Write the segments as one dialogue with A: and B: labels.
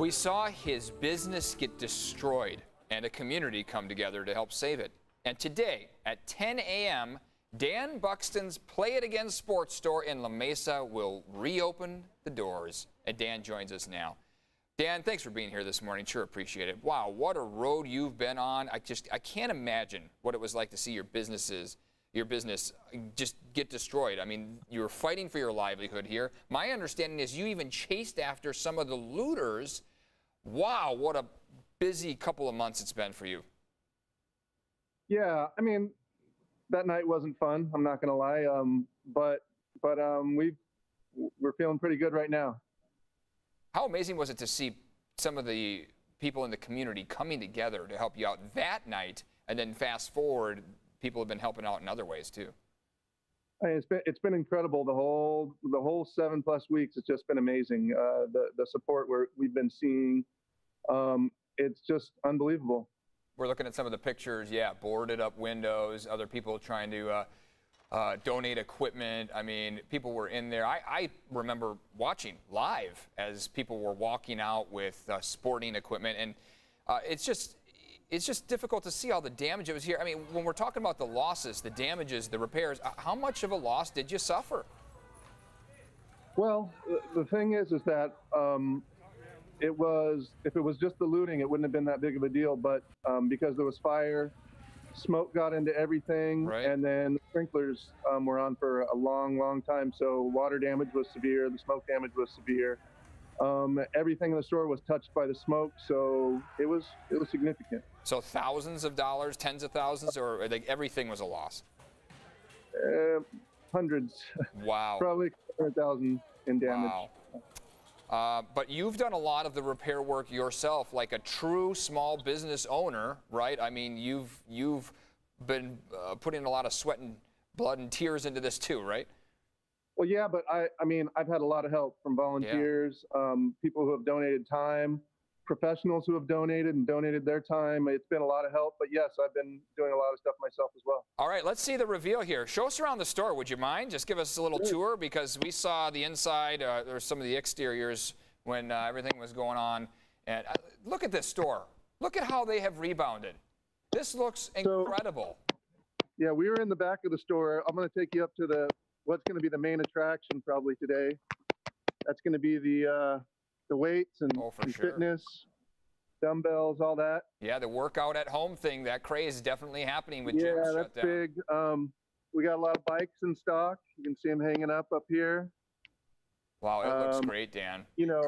A: We saw his business get destroyed and a community come together to help save it. And today at 10 a.m., Dan Buxton's Play It Again sports store in La Mesa will reopen the doors. And Dan joins us now. Dan, thanks for being here this morning. Sure appreciate it. Wow, what a road you've been on. I just I can't imagine what it was like to see your businesses your business just get destroyed. I mean, you were fighting for your livelihood here. My understanding is you even chased after some of the looters. Wow, what a busy couple of months it's been for you.
B: Yeah, I mean, that night wasn't fun. I'm not gonna lie, um, but but um, we we're feeling pretty good right now.
A: How amazing was it to see some of the people in the community coming together to help you out that night, and then fast forward, people have been helping out in other ways too.
B: I mean, it's been it's been incredible the whole the whole seven plus weeks. It's just been amazing. Uh, the the support we we've been seeing, um, it's just unbelievable.
A: We're looking at some of the pictures. Yeah, boarded up windows. Other people trying to. Uh, uh, donate equipment. I mean, people were in there. I, I, remember watching live as people were walking out with uh, sporting equipment, and uh, it's just it's just difficult to see all the damage that was here. I mean, when we're talking about the losses, the damages, the repairs, how much of a loss did you suffer?
B: Well, the thing is, is that um, it was if it was just the looting, it wouldn't have been that big of a deal. But um, because there was fire, smoke got into everything,
A: right.
B: and then the sprinklers um, were on for a long, long time. So water damage was severe, the smoke damage was severe. Um, everything in the store was touched by the smoke, so it was it was significant.
A: So thousands of dollars, tens of thousands, or like everything was a loss.
B: Uh, hundreds.
A: Wow.
B: Probably hundred thousand in damage.
A: Wow. Uh, but you've done a lot of the repair work yourself, like a true small business owner, right? I mean, you've you've been uh, putting a lot of sweat and blood and tears into this too, right?
B: Well, yeah, but I, I mean, I've had a lot of help from volunteers, yeah. um, people who have donated time, professionals who have donated and donated their time. It's been a lot of help, but yes, I've been doing a lot of stuff myself as well.
A: All right, let's see the reveal here. Show us around the store, would you mind? Just give us a little sure. tour because we saw the inside uh, or some of the exteriors when uh, everything was going on. And uh, look at this store. Look at how they have rebounded. This looks incredible.
B: So, yeah, we were in the back of the store. I'm going to take you up to the what's going to be the main attraction probably today. That's going to be the uh, the weights and,
A: oh,
B: and
A: sure.
B: fitness, dumbbells, all that.
A: Yeah, the workout at home thing, that craze is definitely happening with
B: yeah,
A: gyms
B: that's big. Um, we got a lot of bikes in stock. You can see them hanging up up here.
A: Wow, it um, looks great, Dan.
B: You know,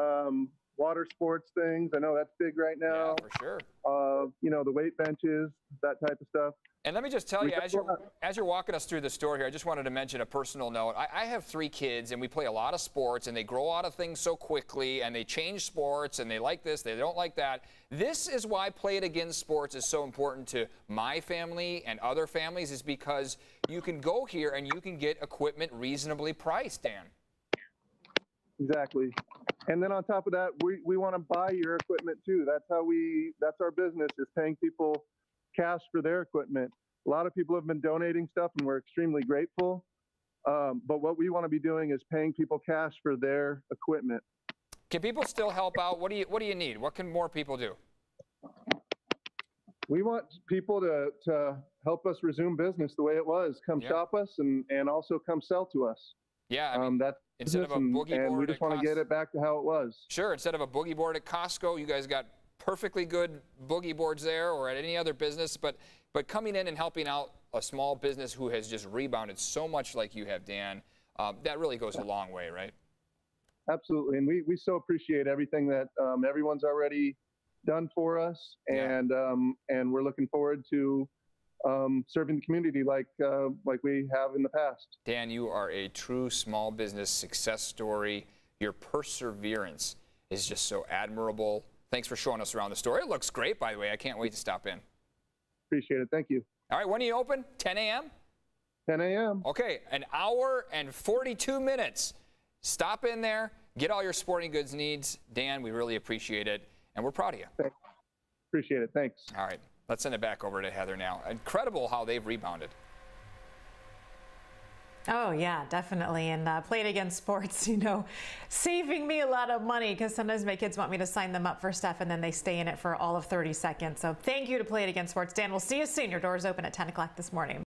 B: um, water sports things. I know that's big right now.
A: Yeah, for sure.
B: Uh, you know, the weight benches, that type of stuff.
A: And let me just tell you, as you're, as you're walking us through the store here, I just wanted to mention a personal note. I, I, have three kids, and we play a lot of sports, and they grow out of things so quickly, and they change sports, and they like this, they don't like that. This is why Play It Again Sports is so important to my family and other families, is because you can go here and you can get equipment reasonably priced, Dan.
B: Exactly. And then on top of that, we, we want to buy your equipment too. That's how we, that's our business is paying people cash for their equipment. A lot of people have been donating stuff, and we're extremely grateful. Um, but what we want to be doing is paying people cash for their equipment.
A: Can people still help out? What do you What do you need? What can more people do?
B: We want people to, to help us resume business the way it was. Come yeah. shop us and, and also come sell to us.
A: Yeah, I mean, um, that's instead of a boogie
B: and,
A: board,
B: and we just want to get it back to how it was.
A: Sure. Instead of a boogie board at Costco, you guys got perfectly good boogie boards there or at any other business, but but coming in and helping out a small business who has just rebounded so much like you have, Dan, um, that really goes a long way, right?
B: Absolutely, and we we so appreciate everything that um, everyone's already done for us, and yeah. um, and we're looking forward to um, serving the community like uh, like we have in the past.
A: Dan, you are a true small business success story. Your perseverance is just so admirable. Thanks for showing us around the store. It looks great, by the way. I can't wait to stop in.
B: Appreciate it. Thank you.
A: All right, when are you open? 10 a.m.?
B: 10 a.m.
A: Okay, an hour and 42 minutes. Stop in there, get all your sporting goods needs. Dan, we really appreciate it, and we're proud of you.
B: Thanks. Appreciate it. Thanks.
A: All right, let's send it back over to Heather now. Incredible how they've rebounded.
C: Oh, yeah, definitely. And uh, Play It Again Sports, you know, saving me a lot of money because sometimes my kids want me to sign them up for stuff and then they stay in it for all of 30 seconds. So thank you to Play It Against Sports. Dan, we'll see you soon. Your doors open at 10 o'clock this morning.